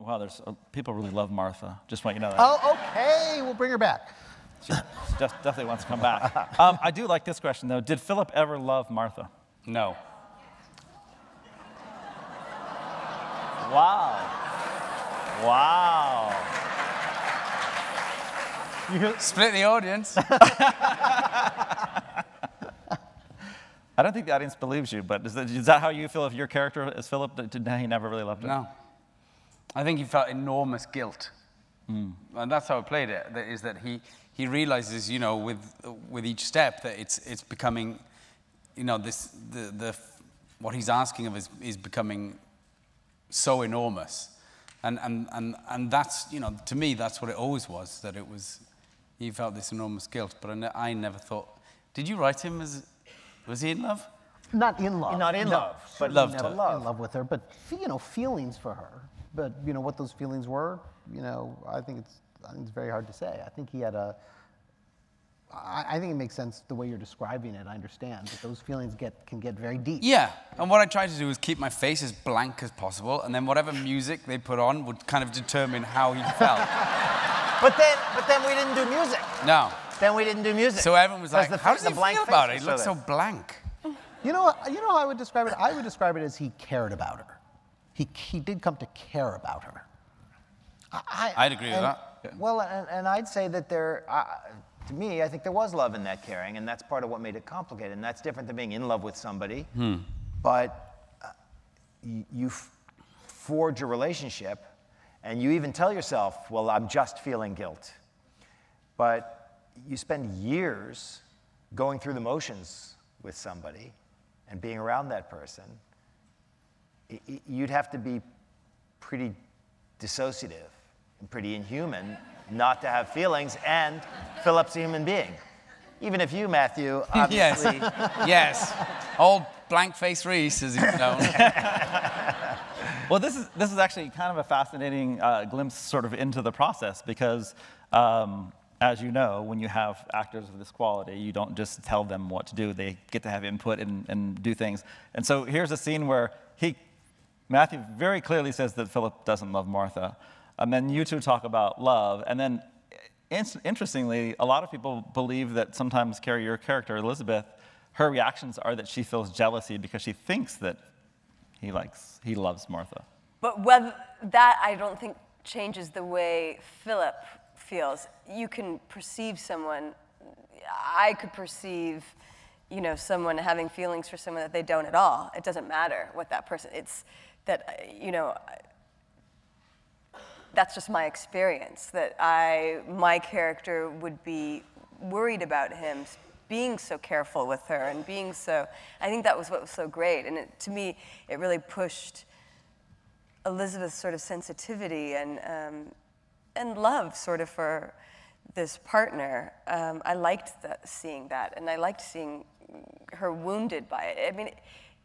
Wow, there's uh, people really love Martha. Just want you to know that. Oh, okay. We'll bring her back. She def- definitely wants to come back. Um, I do like this question though. Did Philip ever love Martha? No. Wow. Wow. You Split the audience. I don't think the audience believes you, but is that, is that how you feel if your character is Philip? Did, did he never really loved her? no. I think he felt enormous guilt. And that's how I played it, is that he, he realizes, you know, with, with each step that it's, it's becoming, you know, this, the, the, what he's asking of is, is becoming so enormous. And, and, and, and that's, you know, to me, that's what it always was, that it was, he felt this enormous guilt. But I, ne- I never thought, did you write him as, was he in love? Not in love. Not in No, love, but Loved never her. in love with her, but you know, feelings for her. But you know what those feelings were. You know, I think it's I think it's very hard to say. I think he had a. I, I think it makes sense the way you're describing it. I understand, but those feelings get can get very deep. Yeah, and what I tried to do was keep my face as blank as possible, and then whatever music they put on would kind of determine how he felt. But then, but then we didn't do music. no. Then we didn't do music. So everyone was like, the- how does the he blank feel about it? He looks so blank. You know, you know how I would describe it. I would describe it as he cared about her. He he did come to care about her. I, I'd agree with that. Well, and, and I'd say that there, uh, to me, I think there was love in that caring, and that's part of what made it complicated. And that's different than being in love with somebody. But uh, you, you forge a relationship, and you even tell yourself, well, I'm just feeling guilt. But you spend years going through the motions with somebody and being around that person. You'd have to be pretty dissociative and pretty inhuman not to have feelings, and Philip's a human being. Even if you, Matthew, yes, obviously. yes. Old blank face Rhys, as he's known. Well, this is this is actually kind of a fascinating uh, glimpse, sort of, into the process because, um, as you know, when you have actors of this quality, you don't just tell them what to do; they get to have input and, and do things. And so here's a scene where he, Matthew, very clearly says that Philip doesn't love Martha, and then you two talk about love, and then. in- Interestingly, a lot of people believe that sometimes Keri, your character Elizabeth, her reactions are that she feels jealousy because she thinks that he likes, he loves Martha. But whether that I don't think changes the way Philip feels. You can perceive someone. I could perceive, you know, someone having feelings for someone that they don't at all. It doesn't matter what that person. It's that you know. That's just my experience. That I, my character would be worried about him being so careful with her and being so. I think that was what was so great, and it, to me, it really pushed Elizabeth's sort of sensitivity and um, and love sort of for this partner. Um, I liked that, seeing that, and I liked seeing her wounded by it. I mean,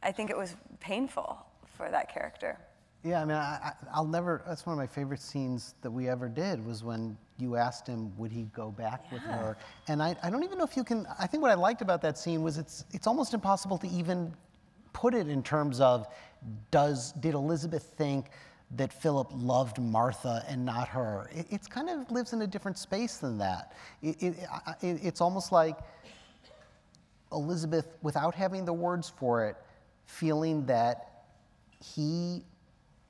I think it was painful for that character. Yeah, I mean, I, I, I'll never. That's one of my favorite scenes that we ever did was when you asked him would he go back with her, and I, I don't even know if you can. I think what I liked about that scene was it's it's almost impossible to even put it in terms of does did Elizabeth think that Philip loved Martha and not her? It, it's kind of lives in a different space than that. It, it, I- I- it, it's almost like Elizabeth, without having the words for it, feeling that he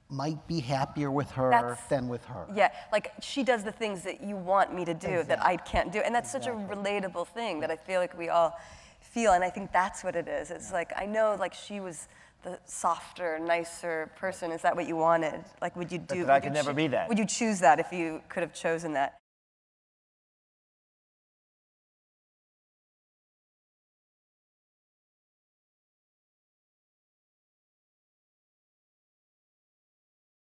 might be happier with her That's- than with her. Yeah, like she does the things that you want me to do that I can't do. And that's such a relatable thing that I feel like we all feel. And I think that's what it is. It's like, I know like she was the softer, nicer person. Is that what you wanted? Like, would you do? that I could never be that. Would you choose that if you could have chosen that?